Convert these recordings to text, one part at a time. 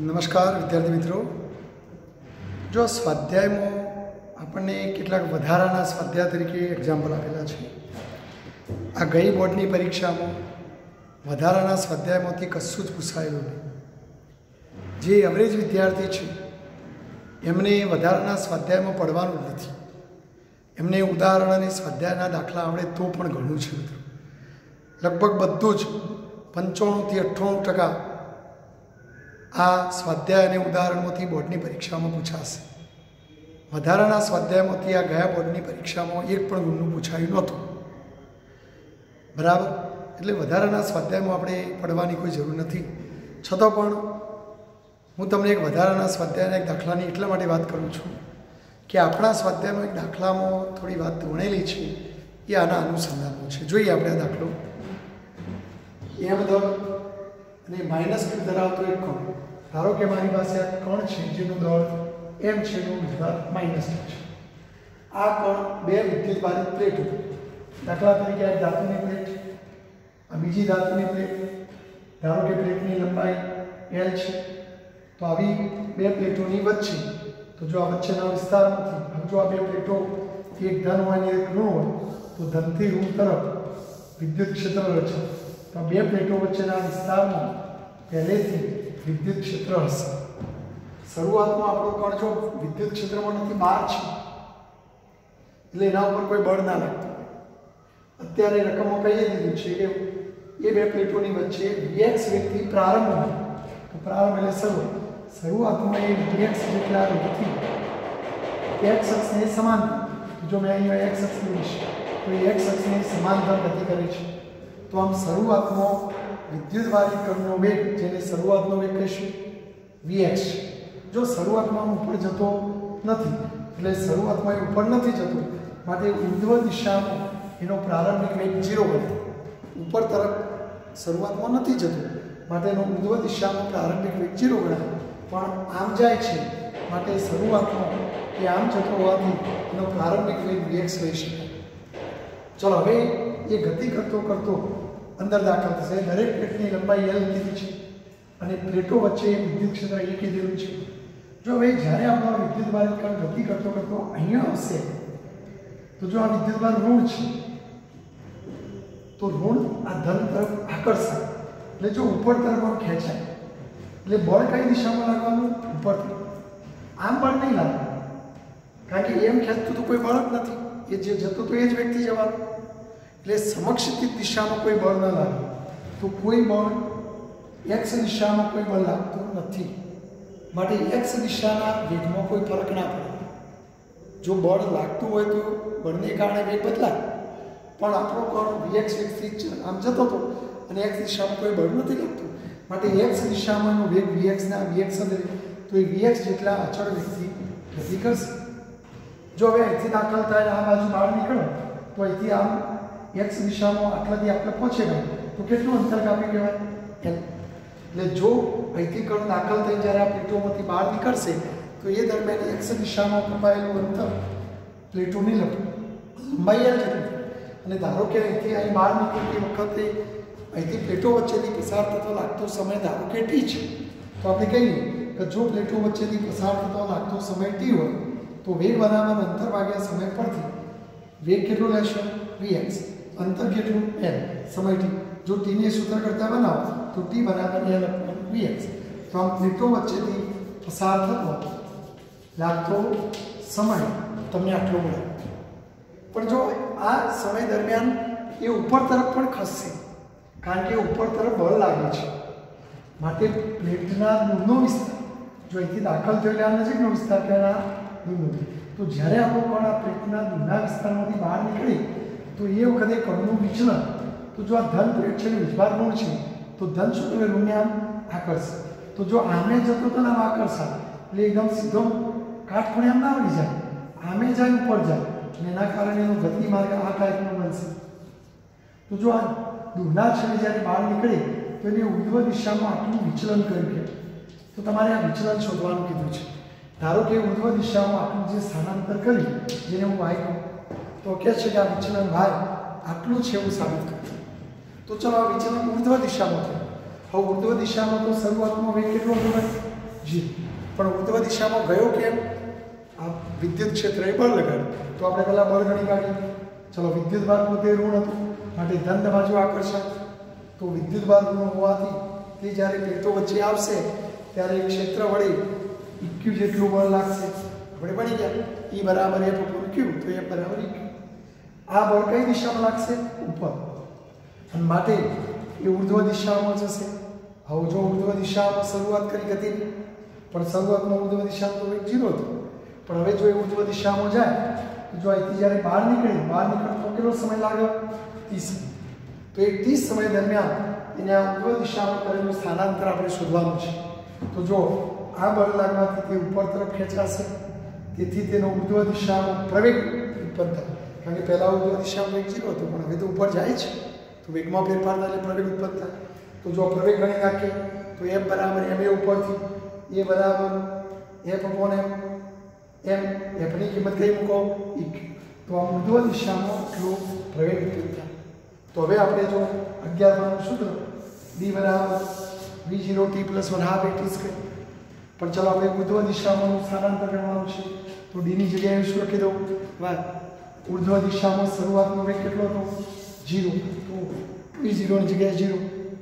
નમસ્કાર, વિદ્યાર્થી મિત્રો. જો સ્વાધ્યાયમાં આપણને કેટલાક વધારાના સ્વાધ્યાય તરીકે એક્ઝામ્પલ આપેલા છે. આ ગઈ બોર્ડની પરીક્ષામાં વધારાના સ્વાધ્યાયમાંથી કશું જ પૂછાયેલું નહીં. જે એવરેજ વિદ્યાર્થી છે, એમને વધારાના સ્વાધ્યાયમાં પડવાનું નથી. એમને ઉદાહરણ અને સ્વાધ્યાયના દાખલા આવડે તો પણ ઘણું છે, મિત્રો. લગભગ બધું જ પંચાણુંથી અઠ્ઠાણું ટકા આ સ્વાધ્યાય અને ઉદાહરણમાંથી બોર્ડની પરીક્ષામાં પૂછાશે. વધારાના સ્વાધ્યાયમાંથી આ ગયા બોર્ડની પરીક્ષામાં એક પણ ગુણનું પૂછાયું નહોતું. બરાબર? એટલે વધારાના સ્વાધ્યાયમાં આપણે પડવાની કોઈ જરૂર નથી. છતાં પણ હું તમને એક વધારાના સ્વાધ્યાયના એક દાખલાની એટલા માટે વાત કરું છું કે આપણા સ્વાધ્યાયમાં એક દાખલામાં થોડી વાત વણેલી છે, એ આના અનુસંધાનનું છે. જોઈએ આપણે આ દાખલો. એ બધા અને માઇનસ ક્યુ ધરાવતો એક કણ ધારો કે મારી પાસે આ કણ છે, જેનું દળ એમ છે, એનું વિસ્તાર માઇનસ છે. આ કણ બે વિદ્યુત પ્લેટ પ્લેટો દાખલા તરીકે આ ધાતુની પ્લેટ, આ બીજી ધાતુની પ્લેટ, ધારો કે પ્લેટની લંબાઈ એલ છે, તો આવી બે પ્લેટોની વચ્ચે, તો જો આ વચ્ચેના વિસ્તારમાંથી, હવે જો આ બે પ્લેટો એક ધન હોય અને એક ઋણ હોય, તો ધનથી ઋણ તરફ વિદ્યુત ક્ષેત્ર રચે. તો બે પ્લેટો વચ્ચેના વિસ્તારમાં પહેલેથી વિદ્યુત ક્ષેત્ર હશે. શરૂઆતમાં આપણો કણ જો વિદ્યુત ક્ષેત્રમાં નથી, બહાર છે. એટલે એના ઉપર કોઈ બળ ના લાગતું અત્યારે રકમો કહીએ દીધું છે કે એ બે પ્લેટોની વચ્ચે વીએક્સ વેગથી પ્રારંભ હોય. તો પ્રારંભ એટલે શરૂ શરૂઆતમાં એ વીએક્સ જેટલા વેગથી એક્સ અક્ષને સમાંતર જો મેં અહીંયા એક્સ અક્ષ લઈશ તો એ એક્સ અક્ષને સમાંતર ગતિ કરે છે. તો આમ શરૂઆતનો વિદ્યુતવાળી કણનો વેગ, જેને શરૂઆતનો વેગ કહીશું વીએક્સ જો શરૂઆતમાં ઉપર જતો નથી, એટલે શરૂઆતમાં એ ઉપર નથી જતો, માટે ઉર્ધ્વ દિશામાં એનો પ્રારંભિક વેગ ઝીરો બને. ઉપર તરફ શરૂઆતમાં નથી જતો, માટે એનો ઉર્ધ્વ દિશામાં પ્રારંભિક વેગ ઝીરો ગણાય. પણ આમ જાય છે, માટે શરૂઆતમાં એ આમ જતો હોવાથી એનો પ્રારંભિક વેગ વીએક્સ લઈ શકાય. ચલો, હવે એ ગતિ કરતો કરતો અંદર દાખલ થશે. દરેક પ્લેટની લંબાઈ એલ લીધી છે અને પ્લેટો વચ્ચે વિદ્યુત ક્ષેત્ર એ કીધેલું છે. જો હવે જ્યારે આપણો વિદ્યુતભાર ગતિ કરતો કરતો અહીંયા આવશે તો જો આ વિદ્યુતભાર ઋણ છે, તો ઋણ આ ધન તરફ આકર્ષાય. એટલે જો ઉપર તરફ ખેંચાય, એટલે બળ કઈ દિશામાં લાગવાનું? ઉપર આમ બળ નહીં લાગવાનું કારણ કે એમ ખેંચતું તો કોઈ બળ નથી. એ જે જતો તો એ જ વ્યક્તિ જવાનું. એટલે સમક્ષ દિશામાં કોઈ બળ ન લાગે. તો કોઈ બળ એક્સ દિશામાં કોઈ બળ લાગતું નથી. માટે એક્સ દિશાના વેગમાં કોઈ ફરક ના પડે. જો બળ લાગતું હોય તો બળને કારણે વેગ બદલાય. પણ આપણો કણ વીએક્સ વેગથી આમ જતો હતો અને એક્સ દિશામાં કોઈ બળ નથી લાગતું. માટે એક્સ દિશામાંનો વેગ વીએક્સના વીએક્સ અંદર. તો એ વીએક્સ જેટલા અચળ વેગથી ગતિ કરશે. જો હવે અહીંથી દાખલ થાય આ બાજુ બહાર નીકળો, તો અહીંથી આમ એક્સ દિશામાં આટલાથી આપણે પહોંચે ગਏ તો કેટલું અંતર કાપી કહેવાય એલ એટલે જો અહીંથી કણ દાખલ થઈ જ્યારે આ પ્લેટોમાંથી બહાર નીકળશે, તો એ દરમિયાન એક્સ દિશામાં કપાયેલું અંતર પ્લેટોની લંબાઈ એલ જેટલું અને ધારો કે અહીંથી અહીં બહાર નીકળતી વખતે અહીંથી પ્લેટો વચ્ચેથી પસાર થતો લાગતો સમય ધારો કે ટી છે. તો આપણે કહીએ કે જો પ્લેટો વચ્ચેથી પસાર થતો લાગતો સમય ટી હોય, તો વેગ બનાવવાના અંતર ભાગ્યા સમય પરથી. વેગ કેટલો લેશો? વીએક્સ અંતર કેટલું એલ સમય ટી જો ટીને સૂત્ર કરતા બનાવો, તો ટી બરાબર એલ વીએક્સ. તો આમ પ્લેટો વચ્ચેથી પસાર થતો લાગતો સમય તમને આટલો મળે. પણ જો આ સમય દરમિયાન એ ઉપર તરફ પણ ખસશે, કારણ કે ઉપર તરફ બળ લાગે છે. માટે પ્લેટના દૂરનો વિસ્તાર, જો અહીંથી દાખલ થયેલા નજીકનો વિસ્તાર કહેવાય દૂરનો તો જ્યારે આપણો પણ આ પ્લેટના દૂરના વિસ્તારમાંથી બહાર નીકળે તો એ વખતે કણનું વિચલન તો જો આ ધન પ્રેક્ષણ છે વિજભાર ગુણ છે, તો ધન શું કરે ઋણને આમ આકર્ષે. તો જો આમે જતો તો આમ આકર્ષા એટલે એકદમ સીધો કાટખૂણે આમ ના વળી જાય. આમે જાય ઉપર જાય. અને એના કારણે એનો ગતિ માર્ગ આ ટાઈપનો બનશે. તો જો આ દૂરના છેડે જ્યારે બહાર નીકળે, તો એને ઉર્ધ્વ દિશામાં આટલું વિચલન કર્યું કે, તો તમારે આ વિચલન શોધવાનું કીધું છે. ધારો કે ઉર્ધ્વ દિશામાં આટલું જે સ્થાનાંતર કર્યું, જેને હું વાય કહું તો કહે છે કે આ વિચલન ભાઈ, આટલું છે એવું સાબિત કર્યું તો ચલો આ વિચલન ઉર્ધ્વ દિશામાં થયું. હવે ઉર્ધ્વ દિશામાં તો શરૂઆતમાં વેગ કેટલો કહેવાય જી પણ ઉર્ધ્વ દિશામાં ગયો કેમ? આ વિદ્યુત ક્ષેત્રએ બળ લગાડ્યું. તો આપણે પહેલાં બળ ગણી કાઢીએ. ચલો વિદ્યુત ભાર પોતે ઋણ હતું, માટે ધન બાજુ આકર્ષણ. તો વિદ્યુત ભાર ઋણ હોવાથી તે જ્યારે પ્લેટો વચ્ચે આવશે, ત્યારે ક્ષેત્ર વડે ઇક્યુ જેટલું બળ લાગશે. આપણે ભણી ગયા. ઈ બરાબર એફ ઉપર ક્યુ તો એ બરાબર ઇક્યુ આ બળ કઈ દિશામાં લાગશે? ઉપર. અને માટે એ ઉર્ધ્વ દિશામાં જશે. હવે જો ઉર્ધ્વ દિશામાં શરૂઆત કરી હતી, પણ શરૂઆતમાં ઉર્ધ્વ દિશામાં તો એક જીરો હતો. પણ હવે જો એ ઉર્ધ્વ દિશામાં જાય જો અહીંથી જ્યારે બહાર નીકળે, બહાર નીકળતો કેટલો સમય લાગે? ત્રીસ તો એ ત્રીસ સમય દરમિયાન એને આ ઉર્ધ્વ દિશામાં કરેલું સ્થાનાંતર આપણે શોધવાનું છે. તો જો આ બળ લાગવાથી તે ઉપર તરફ ખેંચાશે, તેથી તેનો ઉર્ધ્વ દિશામાં પ્રવેગ ઉત્પન્ન થાય કારણ કે પહેલાં ઉર્ધ્વ દિશામાં વેગ જીરો હતો, પણ હવે તો ઉપર જાય છે. તો વેગમાં ફેરફાર થાય એટલે પ્રવેગ ઉત્પન્ન થાય. તો જો પ્રવેગ ગણી નાખીએ, તો એમ બરાબર એમ એ ઉપરથી એ બરાબર એફ અપોન એમ એમ એફની કિંમત કઈ મૂકો? એક. તો આ ઉર્ધ્વ દિશામાં એટલો પ્રવેગ ઉત્પન્ન થાય. તો હવે આપણે જો અગિયાર પાનું સૂત્ર ડી બરાબર V zero T plus one half A T square પણ ચાલો આપણે ઉર્ધ્વ દિશામાં સ્થાનાંતર કરવાનું છે. તો ડીની જગ્યાએ શું લખી દઉં? વાત ઉર્ધ્વ દિશામાં શરૂઆતનો વેગ કેટલો હતો? જીરો. તો વી જીરોની જગ્યાએ જીરો.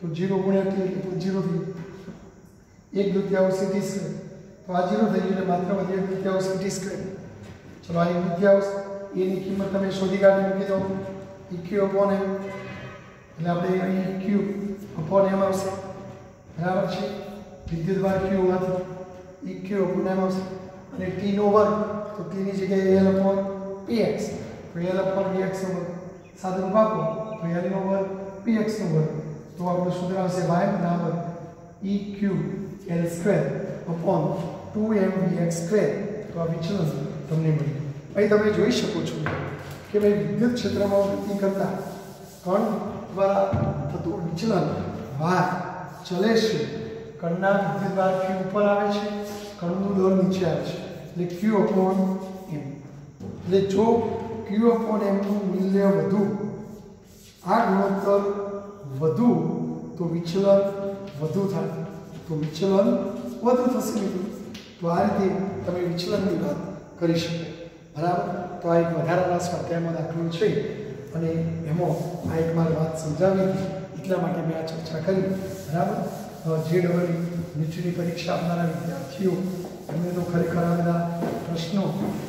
તો જીરો ગુણ્યા ટી એટલે જીરો થયું એક દુત્યાંશ ટી સ્ક્વેર. તો આ જીરો થઈ ગયું એટલે માત્ર વધી એક દુત્યાંશ ટી સ્ક્વેર. ચલો, આ એક દુત્યાંશ એની કિંમત તમે શોધી કાઢી મૂકી દો. ઇક્યુ અપોન એમ એટલે આપણે અહીં ઇક્યુ અપોન એમ આવશે. બરાબર છે? વિદ્યુત ભાર ક્યુ હોવાથી ઇક્યુ અપોન એમ આવશે. અને ટીનો વર્ગ, તો ટીની જગ્યાએ એલ અપોન પીએક્સ તો upon અપોન વીએક્સનો વર્ગ સાદું ભાગો તો નો વર્ગ પીએક્સનો વર્ગ તો આપણું સૂત્ર આવશે y બરાબર Q L square upon two M V X square તો આ વિચલન તમને મળ્યું અહીં તમે જોઈ શકો છો કે ભાઈ વિદ્યુત ક્ષેત્રમાં ગતિ કરતા કણ દ્વારા થતું વિચલન વાય ચલે છે કણના વિદ્યુત ભાર ક્યુ ઉપર આવે છે કણનું દોર નીચે આવે છે એટલે ક્યુ અપોન એટલે જો ક્યુ અપોન એમનું મૂલ્ય વધુ, આ ગુણોત્તર વધુ, તો વિચલન વધુ થાય. તો વિચલન વધુ થશે મિત્રો. તો આ રીતે તમે વિચલનની વાત કરી શકો. બરાબર? તો આ એક વધારાના સ્વાધ્યાયમાં દાખલો છે. અને એમાં આ એક મારી વાત સમજાવી એટલા માટે મેં આ ચર્ચા કરી. બરાબર? જે ડબલ નીચેની પરીક્ષા આપનારા વિદ્યાર્થીઓ, એમને તો ખરેખર બધા પ્રશ્નો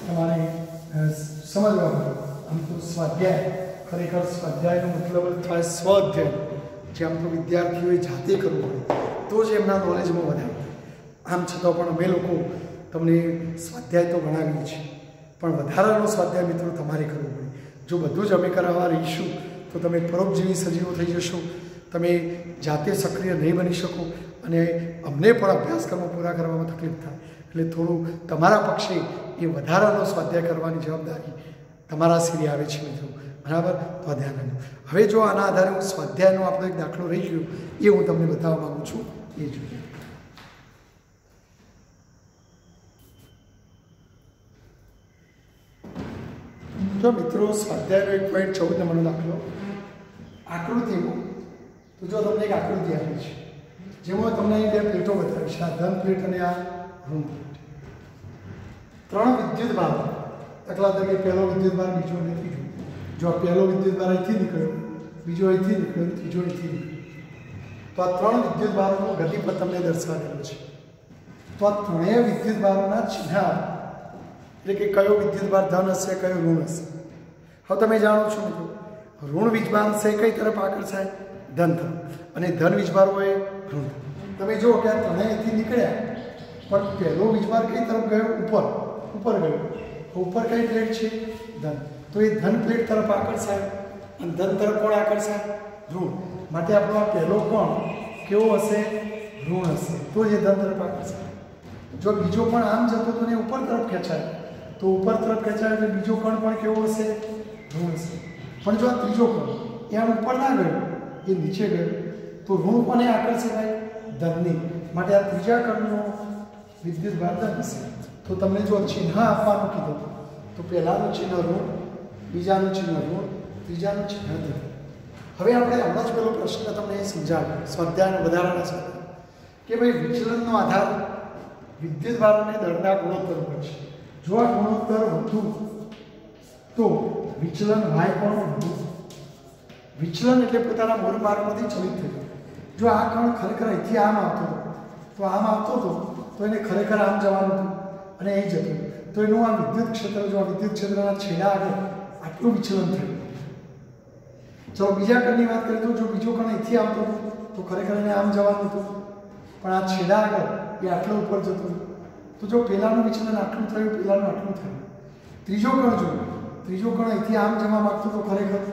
તમારે સમજવા પડે આમ તો સ્વાધ્યાય ખરેખર સ્વાધ્યાયનો મતલબ થાય સ્વાધ્યાય જે આમ તો વિદ્યાર્થીઓએ જાતે કરવું પડે તો જ એમના નોલેજમાં વધારે આમ છતાં પણ અમે લોકો તમને સ્વાધ્યાય તો ભણાવીએ છીએ, પણ વધારાનો સ્વાધ્યાય મિત્રો તમારે કરવો પડે. જો બધું જ અમે કરાવવા રહીશું, તો તમે પરોપજીવી સજીવો થઈ જશો, તમે જાતે સક્રિય નહીં બની શકો, અને અમને પણ અભ્યાસક્રમો પૂરા કરવામાં તકલીફ થાય. એટલે થોડું તમારા પક્ષે એ વધારાનો સ્વાધ્યાય કરવાની જવાબદારી તમારા સિરે આવે છે મિત્રો. બરાબર? તો ધ્યાન રાખજો. હવે જો આના આધારે હું સ્વાધ્યાયનો આપણો એક દાખલો રહી ગયો, એ હું તમને બતાવવા માગું છું. એ જોઈએ. જો મિત્રો, સ્વાધ્યાયનો એક પોઈન્ટ ચૌદ નંબરનો દાખલો. આકૃતિમાં તો જો તમને એક આકૃતિ આપી છે. જેમાં તમને બે પ્લેટો બતાવી છે. આ ધન પ્લેટ અને આ ઋણ ત્રણ વિદ્યુત ભાર. દાખલા તરીકે પહેલો વિદ્યુત ભાર, બીજો અને ત્રીજો. જો પહેલો વિદ્યુત ભાર અહીંથી નીકળ્યો, બીજો અહીંથી નીકળ્યો, ત્રીજો અહીંથી નીકળ્યો. તો આ ત્રણ વિદ્યુત ભારોનો ગતિપથ તમને દર્શાવેલો છે. તો આ ત્રણેય વિદ્યુત ભારોના ચિહ્ન એટલે કે કયો વિદ્યુત ભાર ધન હશે, કયો ઋણ હશે. હવે તમે જાણો છો મિત્રો, ઋણ વીજભાર છે કઈ તરફ આગળ થાય? ધન તરફ અને ધન વીજભાર હોય ઋણ. તમે જુઓ કે આ ત્રણેયથી નીકળ્યા પણ પહેલો વીજભાર કઈ તરફ ગયો? ઉપર. ઉપર ગયો. ઉપર કઈ પ્લેટ છે? ધન. તો એ ધન પ્લેટ તરફ આકર્ષાય. અને ધન તરફ કોણ આકર્ષાય? ઋણ. માટે આપણો આ પહેલો કોણ? કેવો હશે? ઋણ હશે. તો એ ધન તરફ આકર્ષાય. જો બીજો પણ આમ જતો તો ને ઉપર તરફ ખેંચાય. તો ઉપર તરફ ખેંચાય એટલે બીજો કણ પણ કેવો હશે? ઋણ હશે. પણ જો આ ત્રીજો કણ, એ આમ ઉપર ના ગયો, એ નીચે ગયો, તો ઋણ કોને આકર્ષે ભાઈ? ધનની. માટે આ ત્રીજા કણનો વિદ્યુત ભાર ધન હશે તો તમને જો ચિહ્ન આપવાનું કીધું, તો પહેલાંનું ચિહ્ન ઋણ, બીજાનું ચિહ્ન ઋણ, ત્રીજાનું ચિહ્ન ધન. હવે આપણે હમણાં જ પેલો પ્રશ્ન તમને સમજાવ્યો સ્વાધ્યાય વધારાના સ્વાધ્યાય. કે ભાઈ, વિચલનનો આધાર વિદ્યુત અને દળના ગુણોત્તર ઉપર છે. જો આ ગુણોત્તર વધુ, તો વિચલન વાય પણ વધુ. વિચલન એટલે પોતાના મૂળ માર્ગમાંથી ચલિત થયું. જો આ કણ ખરેખર અહીંથી આમ આવતો તો આમ આવતો હતો તો એને ખરેખર આમ જવાનું હતું અને એ જતું તો એનું આ વિદ્યુત ક્ષેત્ર, જો આ વિદ્યુત ક્ષેત્રના છેડા આગળ આટલું વિચલન થયું. ચલો બીજા કણની વાત કરીએ તો જો બીજો કણ અહીંથી આવતો હતો, તો ખરેખર એને આમ જવાનું હતું. પણ આ છેડા આગળ એ આટલો ઉપર જતો તો જો પહેલાંનું વિચલન આટલું થયું, પહેલાંનું આટલું થયું. ત્રીજો કણ જો, ત્રીજો કણ અહીંથી આમ જવા માગતો હતો ખરેખર.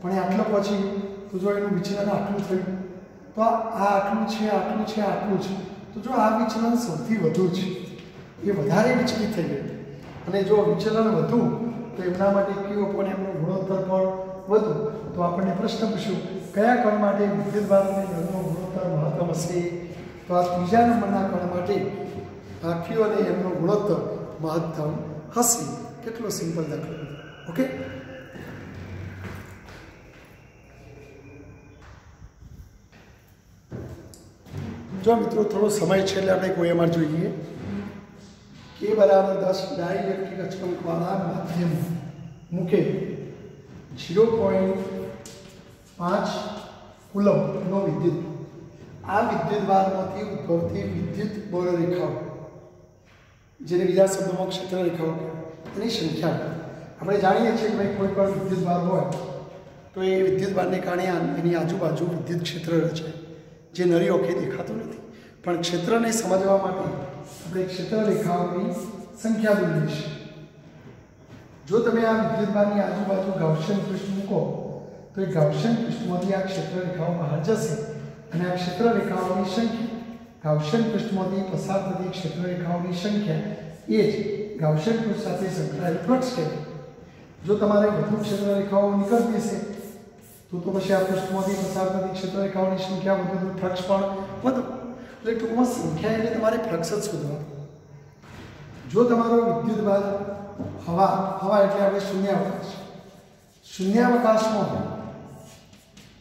પણ એ આટલો પછી, તો જો એનું વિચલન આટલું થયું, તો આ આટલું છે આટલું છે આટલું છે. તો જો આ વિચલન સૌથી વધુ છે. એ વધારે વિચલિત થઈ ગયું. અને જો વિચલન વધુ, તો એમના માટે ક્યુ અપોન એમનું ગુણોત્તર પણ વધુ? તો આપણને પ્રશ્ન પૂછ્યું, કયા કણ માટે વિદ્યુતભાર અને દળનો ગુણોત્તર મહત્તમ હશે? તો આ ત્રીજા નંબરના કણ માટે આ અને એમનો ગુણોત્તર મહત્તમ હશે. કેટલો સિમ્પલ દાખલો. ઓકે? જો મિત્રો, થોડો સમય છે એટલે આપણે કોઈ એમાં જોઈએ. કે બરાબર દસ ડાયઇલેક્ટ્રિક અચકંકવાળા માધ્યમ મૂકે. ઝીરો પોઈન્ટ પાંચ કુલમનો વિદ્યુત. આ વિદ્યુત ભારમાંથી ઉદ્ભવતી વિદ્યુત બોલ રેખાઓ જેને બીજા શબ્દોમાં ક્ષેત્ર રેખાઓ એની સંખ્યા. આપણે જાણીએ છીએ કે ભાઈ કોઈ પણ વિદ્યુત ભાર હોય, તો એ વિદ્યુત ભારને કારણે એની આજુબાજુ વિદ્યુત ક્ષેત્ર રચે જે નરી ઓખે દેખાતું નથી. પણ ક્ષેત્રને સમજવા માટે આપણે ક્ષેત્ર રેખાઓની સંખ્યા દોરીએ જો તમે આ વિદ્યુતભારની આજુબાજુ ગાઉસિયન પૃષ્ઠ મૂકો, તો એ ગાઉસિયન પૃષ્ઠમાંથી આ ક્ષેત્ર રેખાઓ બહાર જશે અને આ ક્ષેત્ર રેખાઓની સંખ્યા, ગાઉસિયન પૃષ્ઠમાંથી પસાર થતી ક્ષેત્ર રેખાઓની સંખ્યા એ જ ગાઉસિયન પૃષ્ઠ સાથે સંકળાયેલ ફ્લક્સ કહેવાય. જો તમારે વધુ ક્ષેત્ર રેખાઓ નીકળતી હશે તો તો પછી આ પૃષ્ઠમાંથી પસાર થતી ક્ષેત્ર રેખાઓની સંખ્યા વધુ ફ્લક્સ પણ વધુ એટલે ટૂંકમાં સંખ્યા એટલે તમારે ફ્લક્સ જ શોધવાનું. જો તમારો વિદ્યુત ભાર હવા હવા એટલે આપણે શૂન્યાવકાશ. શૂન્યાવકાશમાં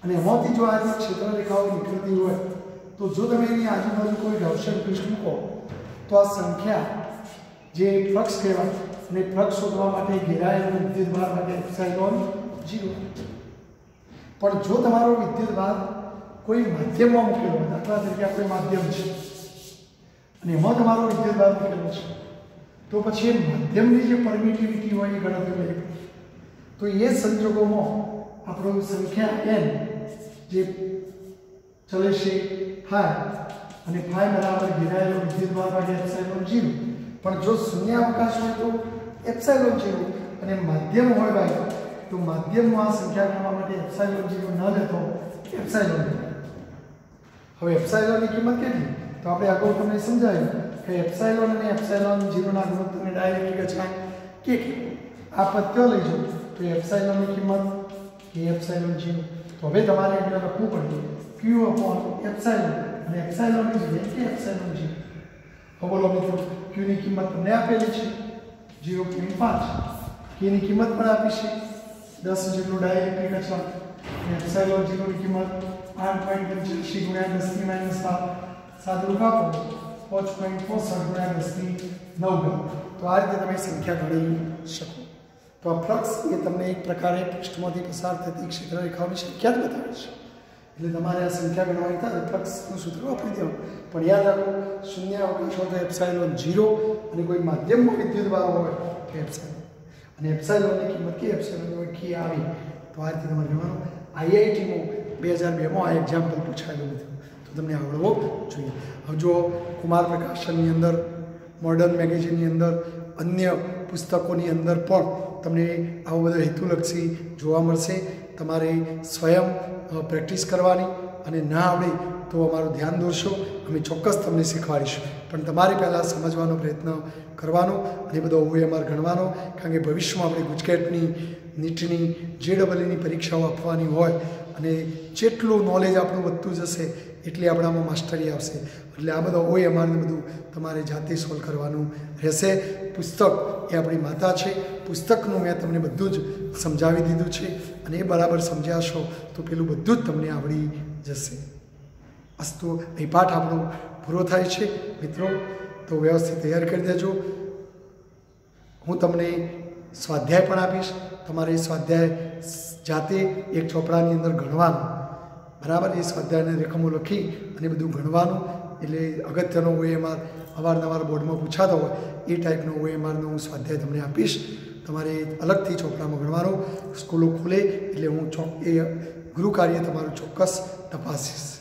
અને એમાંથી જો આ ક્ષેત્ર રેખાઓ નીકળતી હોય, તો જો તમે એની આજુબાજુ કોઈ ગૌશન પૃષ્ઠ મૂકો, તો આ સંખ્યા જે ફ્લક્સ કહેવાય, અને ફ્લક્સ શોધવા માટે ઘેરાયેલું વિદ્યુત ભાર માટે એપ્સાઇલોન જીરો. પણ જો તમારો વિદ્યુત ભાર કોઈ માધ્યમમાં મૂકેલો હોય, દાખલા તરીકે આપણે માધ્યમ છે, અને એમાં તમારો વિદ્યુત ભાર મૂકેલો છે, તો પછી એ માધ્યમની જે પરમિટિવિટી હોય એ ગણતરી લઈ તો એ સંજોગોમાં આપણો સંખ્યા એન જે ચલે છે ફાય અને ફાય બરાબર ઘેરાયેલો વિદ્યુત ભાર ભાગ્યા એપ્સાઇલોન જીરો પણ જો શૂન્યાવકાશ હોય તો એપ્સાઇલોન જીરો અને માધ્યમ હોય ભાઈ તો માધ્યમમાં આ સંખ્યા ગણવા માટે એપ્સાઇલોન જીરો ન લેતો એપ્સાઇલોન હવે એપ્સાઇલોનની કિંમત કેટલી? તો આપણે અગાઉ તમને સમજાવ્યું કે એપ્સાઇલોન અને એપ્સાઇલોન જીરોના ગુણોત્તરને ડાયરેક્ટલી અચળાંક કે આ પત્યો લઈ જાઓ તો એપ્સાઇલોનની કિંમત કે એપ્સાઇલોન જીરો. તો હવે તમારે એટલે લખવું પડ્યું ક્યુ અપોન એપ્સાઇલોન અને એપ્સાઇલોનની જગ્યાએ કે એપ્સાઇલોન જીરો. હવે બોલો મિત્રો ક્યુની કિંમત તમને આપેલી છે. જીરો પોઈન્ટ પાંચ. કેની કિંમત પણ આપી છે. દસ જેટલું ડાયરેક્ટલી અચળાંક અને એપ્સાઇલોન જીરોની કિંમત આઠ પોઈન્ટ પંચ્યાસી ગુણ્યા દસની માઇનસ સાત. રૂપ આપો પાંચ પોઈન્ટ પોસઠ ગુણ્યા દસની નવ ગણ તો આ રીતે તમે સંખ્યા ગણી શકો. તો આ ફ્લક્સ એ તમને એક પ્રકારે પૃષ્ઠમાંથી પસાર થતી ક્ષેત્ર રેખાઓની સંખ્યા જ બતાવે છે. એટલે તમારે આ સંખ્યા ગણવાની થાય ફ્લક્સનું સૂત્ર વાપરી દેવું પણ યાદ રાખો, શૂન્ય અવકાશ હોય તો એપ્સાઇલોન જીરો અને કોઈ માધ્યમમાં વિદ્યુત ભાર હોય તો એપ્સાઇલોન અને એપ્સાઇલોનની કિંમત કે એપ્સાઇલોન કે આવી? તો આ રીતે તમારે ગણવાનું આઈઆઈટીમાં બે હજાર બેમાં આ એક્ઝામ્પલ પૂછાયેલું હતું તો તમને આવડવો જોઈએ. હવે જો કુમાર પ્રકાશનની અંદર મોડર્ન મેગેઝિનની અંદર, અન્ય પુસ્તકોની અંદર પણ તમને આવો બધો હેતુલક્ષી જોવા મળશે. તમારે સ્વયં પ્રેક્ટિસ કરવાની. અને ના આવડે તો અમારું ધ્યાન દોરશો, અમે ચોક્કસ તમને શીખવાડીશું. પણ તમારે પહેલાં સમજવાનો પ્રયત્ન કરવાનો અને બધો ઓએમઆર ગણવાનો, કારણ કે ભવિષ્યમાં આપણે ગુજકેટની, નીટની જે ડબલની પરીક્ષાઓ આપવાની હોય અને જેટલું નોલેજ આપણું વધતું જશે, એટલી આપણામાં માસ્ટરી આવશે. એટલે આ બધા ઓએમઆરને બધું તમારે જાતે સોલ્વ કરવાનું રહેશે. પુસ્તક એ આપણી માતા છે. પુસ્તકનું મેં તમને બધું જ સમજાવી દીધું છે. અને એ બરાબર સમજાશો તો પેલું બધું જ તમને આવડી જશે. અસ્તુ, અહીં પાઠ આપણો પૂરો થાય છે, મિત્રો. તો વ્યવસ્થિત તૈયાર કરી દેજો. હું તમને સ્વાધ્યાય પણ આપીશ. તમારે સ્વાધ્યાય જાતે એક ચોપડાની અંદર ગણવાનું. બરાબર? એ સ્વાધ્યાયને રેખમો લખી અને બધું ગણવાનું. એટલે અગત્યનો ઓએમઆર અવારનવાર બોર્ડમાં પૂછાતો હોય, એ ટાઈપનો ઓએમઆરનો હું સ્વાધ્યાય તમને આપીશ. તમારે અલગથી ચોપડામાં ગણવાનું. સ્કૂલો ખુલે એટલે હું ચોક, એ ગૃહ કાર્ય તમારું ચોક્કસ Tá Eu faço isso.